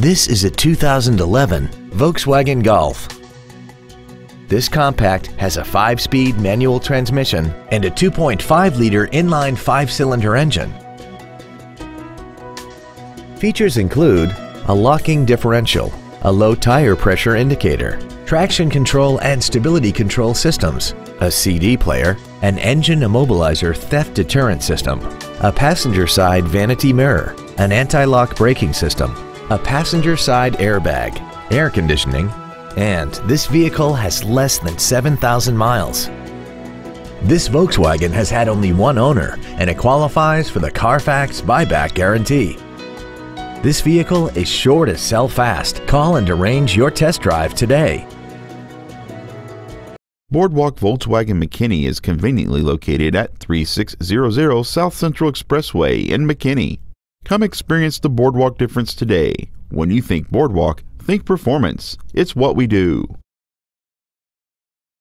This is a 2011 Volkswagen Golf. This compact has a 5-speed manual transmission and a 2.5-liter inline 5-cylinder engine. Features include a locking differential, a low tire pressure indicator, traction control and stability control systems, a CD player, an engine immobilizer theft deterrent system, a passenger side vanity mirror, an anti-lock braking system, a passenger side airbag, air conditioning, and this vehicle has less than 7,000 miles. This Volkswagen has had only one owner and it qualifies for the Carfax buyback guarantee. This vehicle is sure to sell fast. Call and arrange your test drive today. Boardwalk Volkswagen McKinney is conveniently located at 3600 South Central Expressway in McKinney. Come experience the Boardwalk difference today. When you think Boardwalk, think performance. It's what we do.